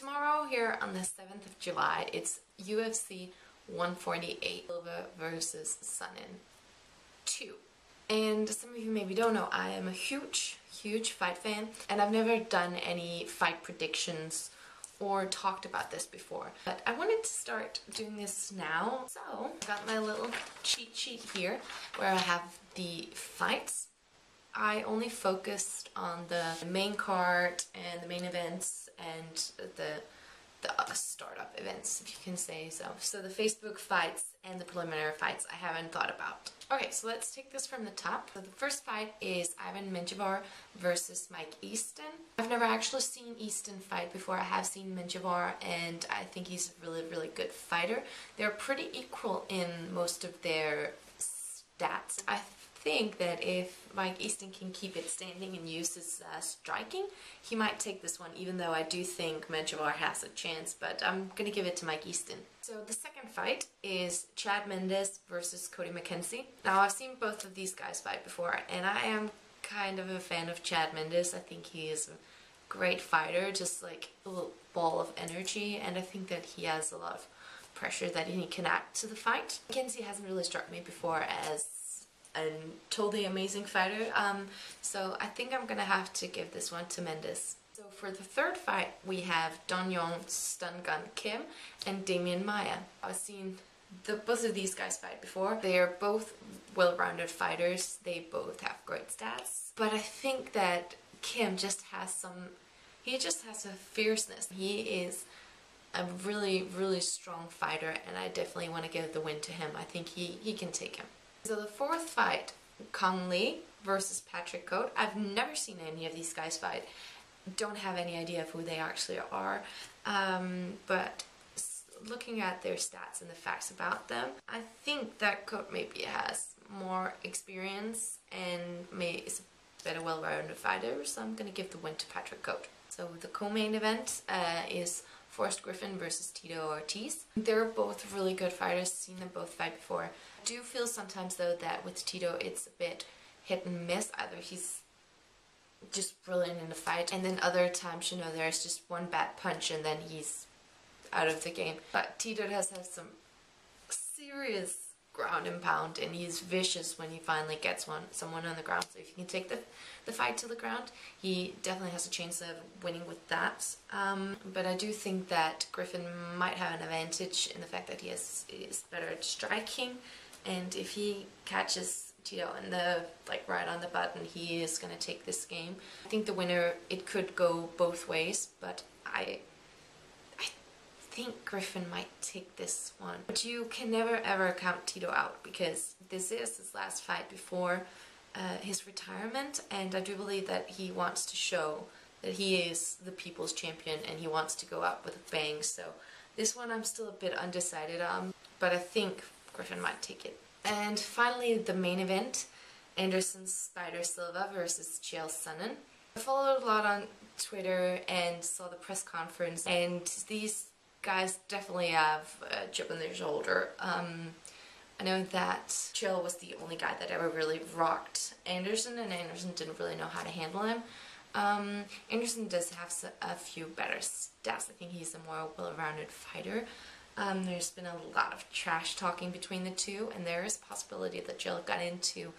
tomorrow here on the 7th of July, it's UFC 148 Silva versus Sonnen 2. And some of you maybe don't know, I am a huge, huge fight fan, and I've never done any fight predictions or talked about this before. But I wanted to start doing this now. So, I got my little cheat sheet here where I have the fights. I only focused on the main card and the main events and the the startup events, if you can say so. So the Facebook fights and the preliminary fights I haven't thought about. Okay, so let's take this from the top. So the first fight is Ivan Menjivar versus Mike Easton. I've never actually seen Easton fight before. I have seen Menjivar and I think he's a really, really good fighter. They're pretty equal in most of their stats. I think that if Mike Easton can keep it standing and use his uh, striking, he might take this one, even though I do think Menjivar has a chance, but I'm going to give it to Mike Easton. So the second fight is Chad Mendes versus Cody McKenzie. Now I've seen both of these guys fight before, and I am kind of a fan of Chad Mendes. I think he is a great fighter, just like a little ball of energy, and I think that he has a lot of pressure that he can add to the fight. McKenzie hasn't really struck me before as a totally amazing fighter. Um, so I think I'm gonna have to give this one to Mendes. So for the third fight, we have Dong Hyun Stun Gun Kim and Demian Maia. I've seen the, both of these guys fight before. They are both well-rounded fighters. They both have great stats. But I think that Kim just has some, he just has a fierceness. He is a really, really strong fighter and I definitely want to give the win to him. I think he, he can take him. So the fourth fight, Cung Le versus Patrick Cote. I've never seen any of these guys fight. Don't have any idea of who they actually are. Um, but looking at their stats and the facts about them, I think that Cote maybe has more experience and may is a better well-rounded fighter, so I'm gonna give the win to Patrick Cote. So the co-main event uh, is Forrest Griffin versus Tito Ortiz. They're both really good fighters, seen them both fight before. I do feel sometimes though that with Tito it's a bit hit and miss. Either he's just brilliant in the fight and then other times, you know, there's just one bad punch and then he's out of the game. But Tito has had some serious ground and pound and he's vicious when he finally gets one someone on the ground. So if he can take the, the fight to the ground, he definitely has a chance of winning with that. Um, but I do think that Griffin might have an advantage in the fact that he has, is better at striking and if he catches Tito in the like right on the button, he is gonna take this game. I think the winner it could go both ways, but I think Griffin might take this one. But you can never ever count Tito out because this is his last fight before uh, his retirement and I do believe that he wants to show that he is the people's champion and he wants to go out with a bang. So this one I'm still a bit undecided on, but I think Griffin might take it. And finally the main event, Anderson Spider Silva versus Chael Sonnen. I followed a lot on Twitter and saw the press conference and these guys definitely have a chip on their shoulder. Um, I know that Chael was the only guy that ever really rocked Anderson, and Anderson didn't really know how to handle him. Um, Anderson does have a few better stats. I think he's a more well-rounded fighter. Um, there's been a lot of trash talking between the two, and there is a possibility that Chael got into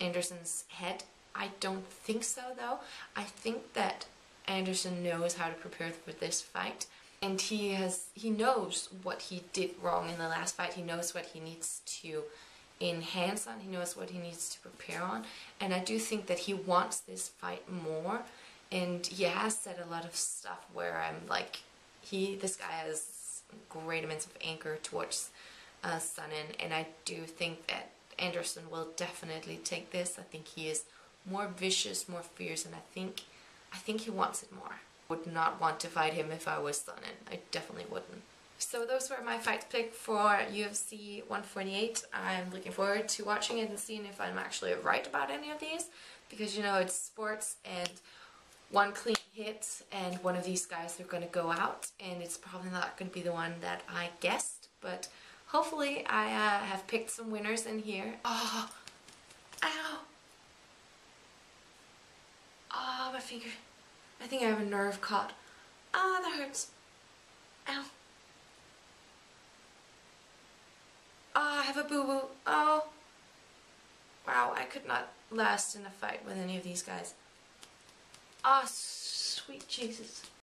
Anderson's head. I don't think so, though. I think that Anderson knows how to prepare for this fight and he has he knows what he did wrong in the last fight. He knows what he needs to enhance on. He knows what he needs to prepare on. And I do think that he wants this fight more. And he has said a lot of stuff where I'm like he this guy has great amounts of anger towards uh, and I do think that Anderson will definitely take this. I think he is more vicious more fierce. And I think I think he wants it more would not want to fight him if I was Sonnen. I definitely wouldn't. So those were my fight pick for UFC 148. I'm looking forward to watching it and seeing if I'm actually right about any of these because you know it's sports and one clean hit and one of these guys are going to go out and it's probably not going to be the one that I guessed but hopefully I uh, have picked some winners in here. Oh, ow, oh my finger. I think I have a nerve cut. Ah, that hurts. Ow. Ah, I have a boo-boo. Oh. Wow, I could not last in a fight with any of these guys. Ah, sweet Jesus.